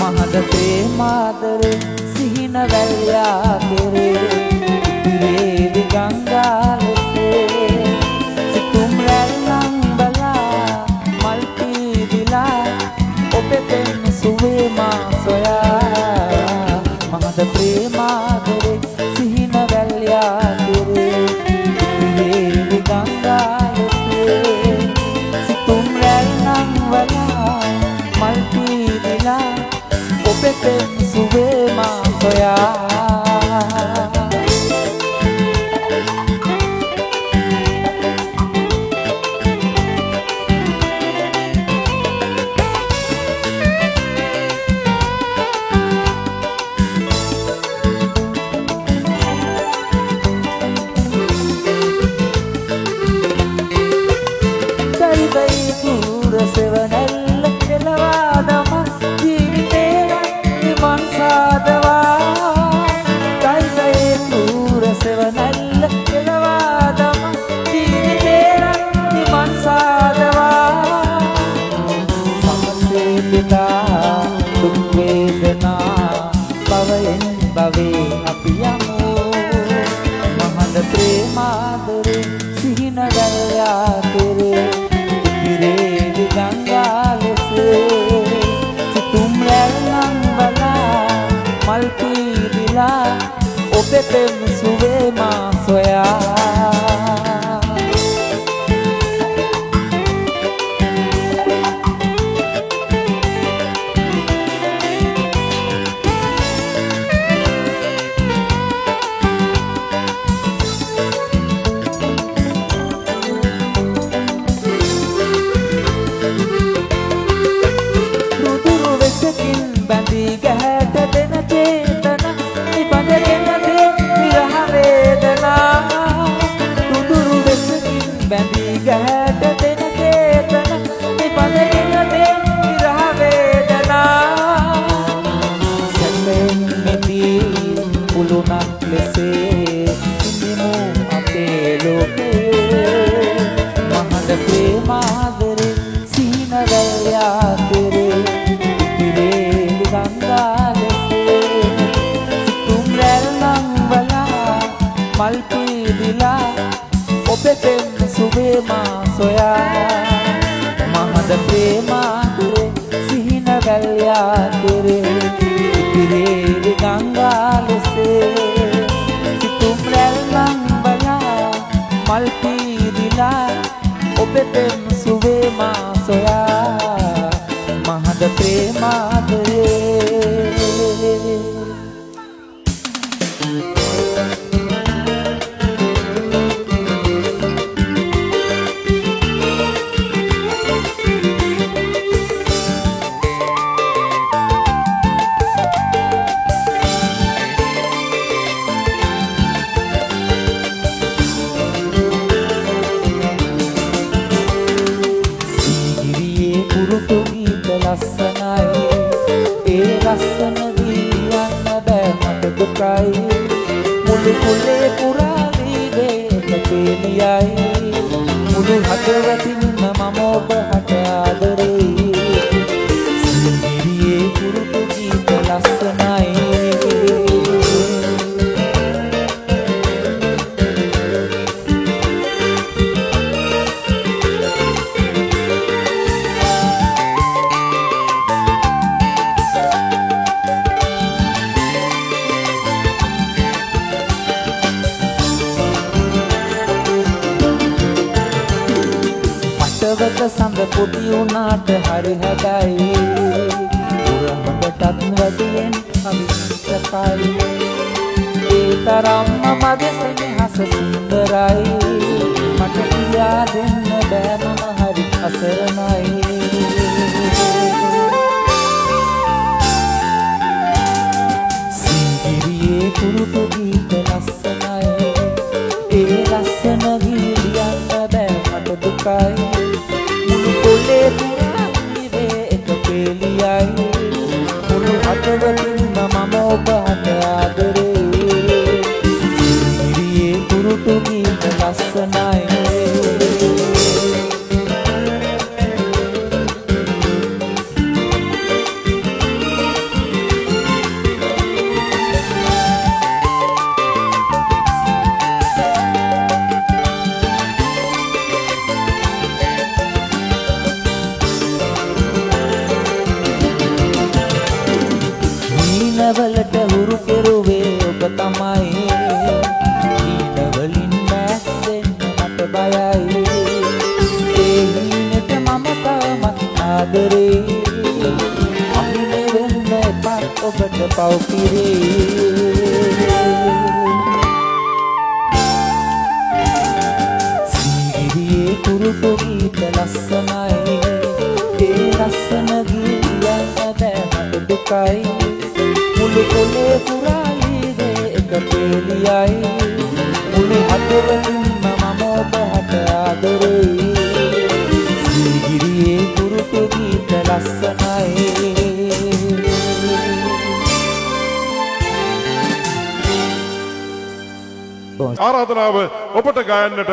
මහද ප්‍රේමාදරේ සිහින වැල්යා කෙරේ පෙන් සුවේ පුළුණක් ලෙසේ ඉඳිමු අපේ ලෝකේ මහද ප්‍රේමාදරේ සීන වැල්යා කෙරේ ඉතිරේ ගංගා ලෙසේ සිතුම් රැල්ලන් බලා මල් පීදිලා ඔබේ පෙම් සුවේ මා සොයා මහද ප්‍රේමාදරේ සිහින වැල්යා මල් පීදිලා ඔබේ පෙම් සුවේ මා සොයා. මහද ප්‍රේමාදරේ ලස්සන ගීයන්න බෑ මට දුකයි මුළු කුලේ පුරා දීගේ පේලියයි මුළු හදවතින්ම මම ඔබ හට ආදරෙයි පටවක සඳ පොඩි වුණාට හරි හැඩයි උරහොඳටත් වැඩියෙන් අවිස්සකයි ඒ තරම්ම මගේ සෙනෙහස සුන්දරයි. මට කියා දෙන්න බෑ මම හරි අසරණයි. සීගිරියේ කුරුටු ඔබට පව් පිරේ සීගිරියේ කුරුටු ගීත ලස්සනයි ඒ ලස්සන ගීත යන්න බෑ මට දුකයි මුළු කොලේ පුරාලීගේ එක පෙලියයි මුළු හදවතින්ම මම ඔබට ආදරේ සීගිරියේ කුරුටු ගීත ලස්සනයි ආරාධනාව ඔබට ගයන්නට